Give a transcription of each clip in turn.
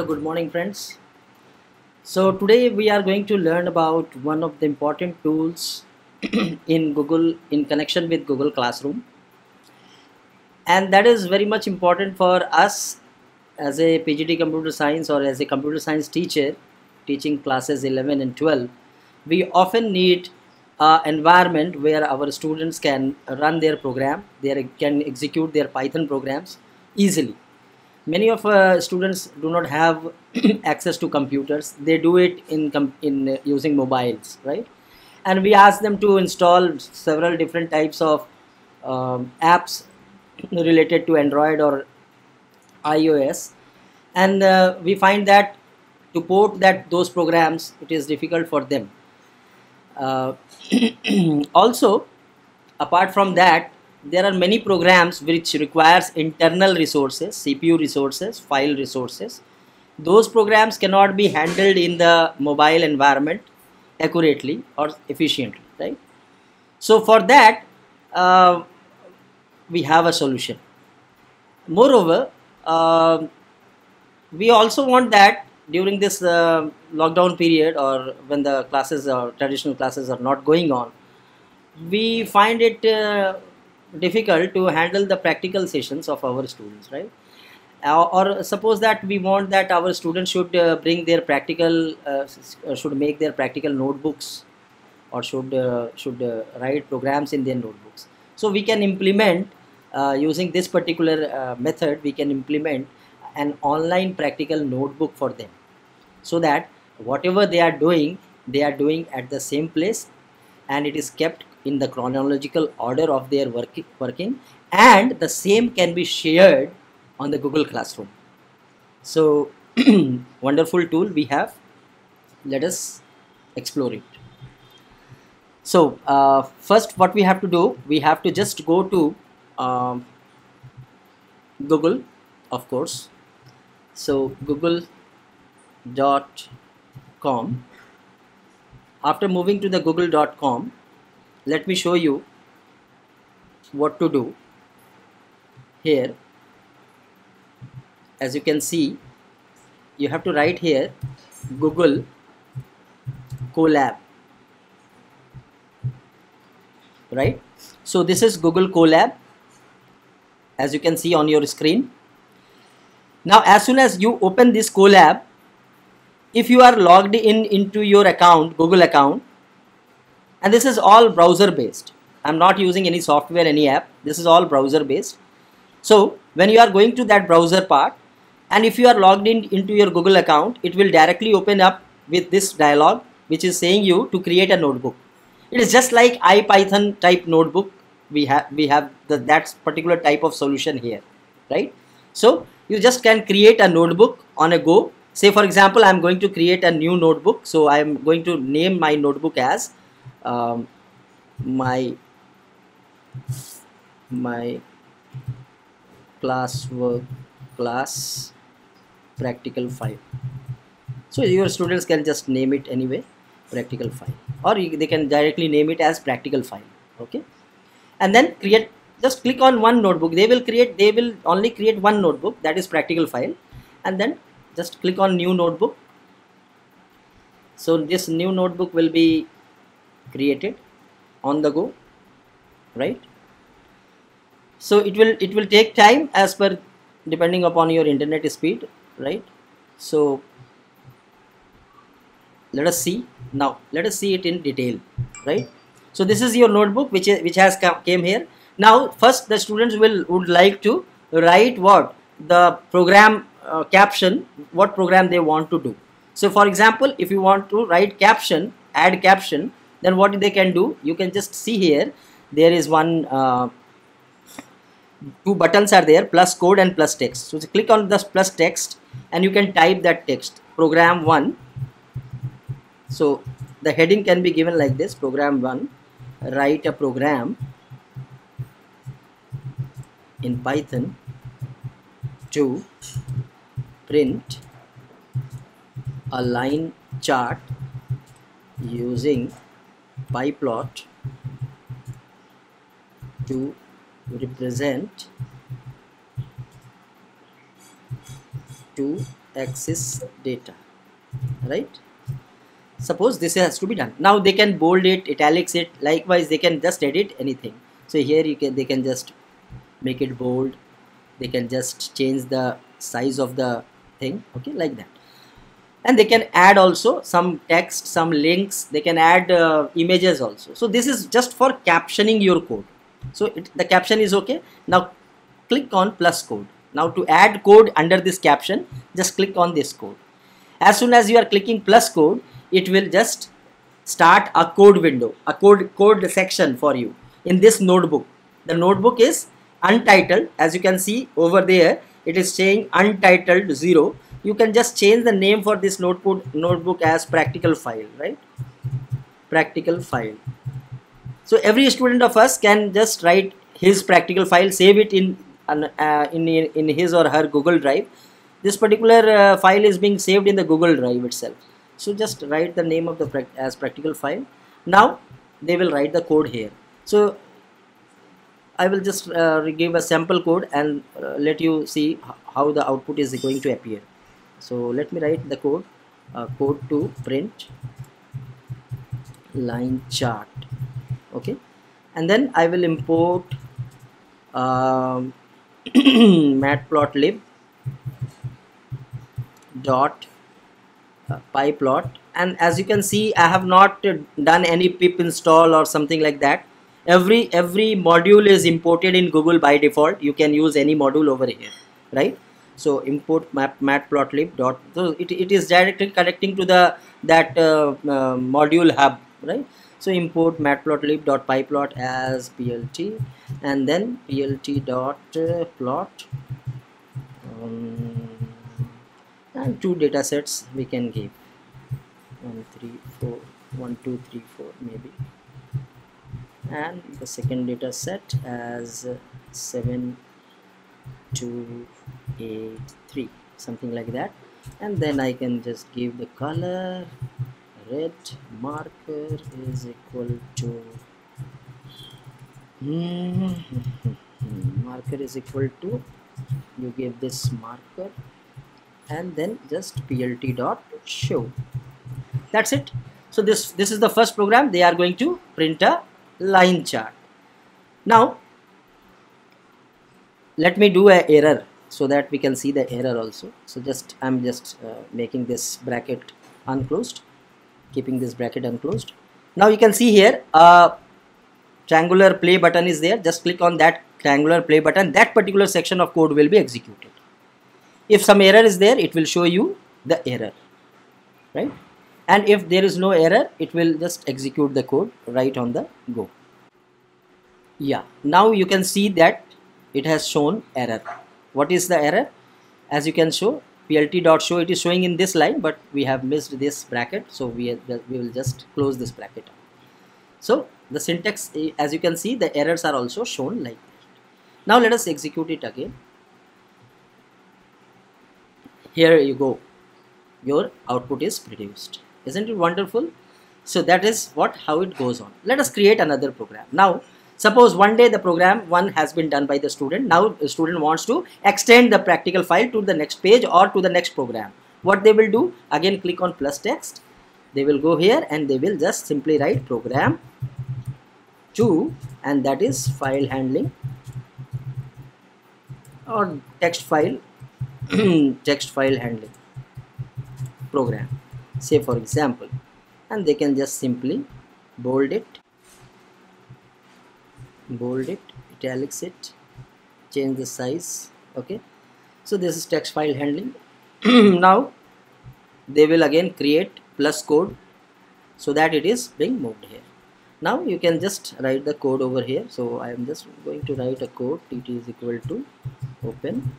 Hello, good morning, friends. So, today we are going to learn about one of the important tools in Google in connection with Google Classroom, and that is very much important for us as a PGT computer science or as a computer science teacher teaching classes 11 and 12. We often need uh, environment where our students can run their program, they can execute their Python programs easily many of uh, students do not have access to computers. They do it in in uh, using mobiles right? And we ask them to install several different types of um, apps related to android or ios and uh, we find that to port that those programs it is difficult for them. Uh, also apart from that there are many programs which requires internal resources cpu resources file resources. Those programs cannot be handled in the mobile environment accurately or efficiently right? So for that uh, we have a solution. Moreover uh, we also want that during this uh, lockdown period or when the classes or traditional classes are not going on we find it uh, difficult to handle the practical sessions of our students right? Uh, or suppose that we want that our students should uh, bring their practical uh, uh should make their practical notebooks or should uh, should uh, write programs in their notebooks. So we can implement using this particular method we can implement an online practical notebook for them. So that whatever they are doing they are doing at the same place and it is kept in the chronological order of their work, working and the same can be shared on the Google Classroom. So wonderful tool we have. Let us explore it. So uh, first what we have to do, we have to just go to um, Google of course. So google.com after moving to the google.com let me show you what to do here. As you can see you have to write here Google Colab right? So this is Google Colab as you can see on your screen. Now as soon as you open this Colab if you are logged in into your account Google account and this is all browser based I'm not using any software any app. This is all browser based so when you are going to that browser part and if you are logged in into your Google account it will directly open up with this dialog which is saying you to create a notebook. It is just like IPython type notebook we have we have the, that particular type of solution here right? So you just can create a notebook on a go. Say for example I'm going to create a new notebook. So I'm going to name my notebook as um, my my classwork class practical file. So your students can just name it anyway practical file. Or they can directly name it as practical file okay? And then create just click on one notebook. They will create they will only create one notebook that is practical file. And then just click on new notebook. So this new notebook will be created on the go right? So it will it will take time as per depending upon your internet speed right? So let us see now. Let us see it in detail right? So this is your notebook which is, which has came here. Now first the students will would like to write what? The program uh, caption what program they want to do. So for example if you want to write caption add caption then what they can do you can just see here there is one uh, two buttons are there plus code and plus text. So click on this plus text and you can type that text. Program one. So the heading can be given like this program one write a program in python to print a line chart using plot to represent two axis data right? Suppose this has to be done. Now they can bold it italics it. Likewise they can just edit anything. So here you can they can just make it bold. They can just change the size of the thing. Okay like that and they can add also some text some links. They can add uh, images also. So this is just for captioning your code. So it, the caption is okay. Now click on plus code. Now to add code under this caption just click on this code. As soon as you are clicking plus code it will just start a code window a code code section for you in this notebook. The notebook is untitled. As you can see over there it is saying untitled 0 you can just change the name for this notebook notebook as practical file right? Practical file. So every student of us can just write his practical file save it in uh, in in his or her google drive. This particular uh, file is being saved in the google drive itself. So just write the name of the as practical file. Now they will write the code here. So I will just uh, give a sample code and uh, let you see how the output is going to appear so let me write the code uh, code to print line chart. Okay? And then I will import um, matplotlib dot uh, pyplot. And as you can see I have not done any pip install or something like that. Every every module is imported in Google by default. You can use any module over here right so import map matplotlib dot so it, it is directly connecting to the that uh, uh, module hub right? So import matplotlib dot pyplot as plt and then plt dot uh, plot um, and two data sets we can give. One three four one two three four maybe. And the second data set as 7 2 8 3 something like that. And then I can just give the color. Red marker is equal to hmm, marker is equal to you give this marker. And then just plt dot show. That's it. So this this is the first program. They are going to print a line chart. Now let me do a error so that we can see the error also. So just I'm just uh, making this bracket unclosed keeping this bracket unclosed. Now you can see here a triangular play button is there. Just click on that triangular play button. That particular section of code will be executed. If some error is there it will show you the error right? And if there is no error it will just execute the code right on the go. Yeah. Now you can see that it has shown error what is the error? As you can show plt dot show it is showing in this line but we have missed this bracket so we, we will just close this bracket. So the syntax as you can see the errors are also shown like that. Now let us execute it again. Here you go. Your output is produced. Isn't it wonderful? So that is what how it goes on. Let us create another program. Now Suppose one day the program one has been done by the student. Now the student wants to extend the practical file to the next page or to the next program. What they will do? Again click on plus text. They will go here and they will just simply write program 2 and that is file handling or text file text file handling program say for example and they can just simply bold it bold it italics it change the size okay? So this is text file handling. Now they will again create plus code so that it is being moved here. Now you can just write the code over here. So I am just going to write a code tt is equal to open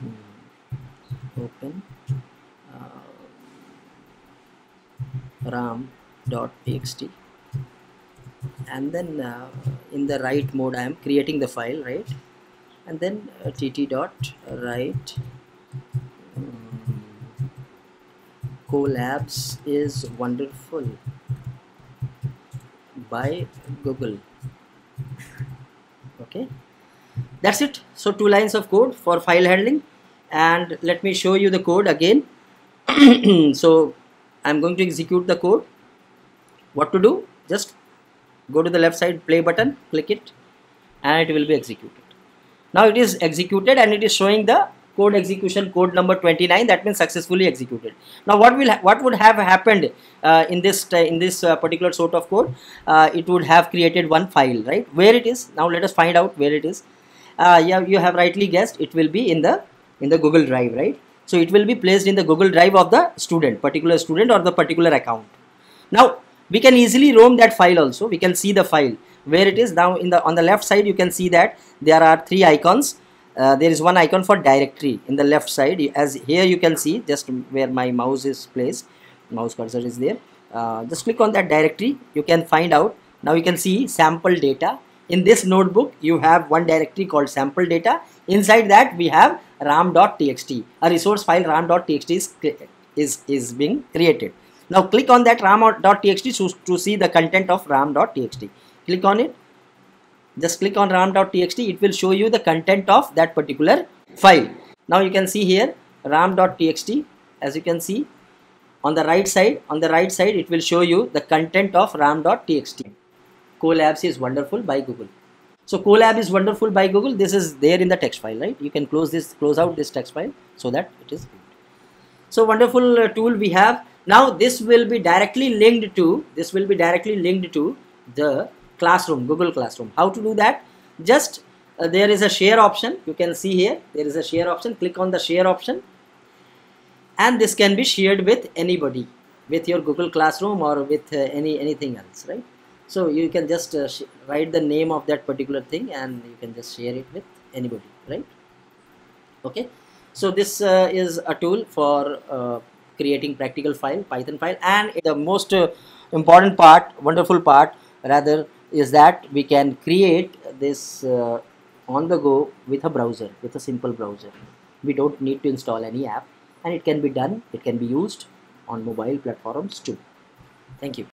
hmm, open uh, ram dot txt. And then uh, in the write mode. I am creating the file right? And then uh, tt dot write um, Colabs is wonderful by Google. Okay? That's it. So two lines of code for file handling. And let me show you the code again. So I'm going to execute the code. What to do? Just go to the left side play button click it and it will be executed. Now it is executed and it is showing the code execution code number 29 that means successfully executed. Now what will what would have happened uh, in this uh, in this uh, particular sort of code? Uh, it would have created one file right? Where it is? Now let us find out where it is. Uh, yeah you have rightly guessed. It will be in the in the google drive right? So it will be placed in the google drive of the student particular student or the particular account. Now we can easily roam that file also. We can see the file. Where it is now in the on the left side you can see that there are three icons. Uh, there is one icon for directory in the left side. As here you can see just where my mouse is placed. Mouse cursor is there. Uh, just click on that directory. You can find out. Now you can see sample data. In this notebook you have one directory called sample data. Inside that we have ram.txt a resource file ram.txt is, is is being created now click on that ram.txt to, see the content of ram.txt click on it. Just click on ram.txt it will show you the content of that particular file. Now you can see here ram.txt as you can see on the right side on the right side it will show you the content of ram.txt colabs is wonderful by google. So colab is wonderful by google. This is there in the text file right? You can close this close out this text file so that it is good. So wonderful uh, tool we have now this will be directly linked to this will be directly linked to the classroom google classroom. How to do that? Just uh, there is a share option. You can see here there is a share option. Click on the share option. And this can be shared with anybody with your google classroom or with uh, any anything else right? So you can just uh, write the name of that particular thing and you can just share it with anybody right? Okay. So this uh, is a tool for uh, creating practical file python file. And the most uh, important part wonderful part rather is that we can create this uh, on the go with a browser with a simple browser. We don't need to install any app and it can be done it can be used on mobile platforms too. Thank you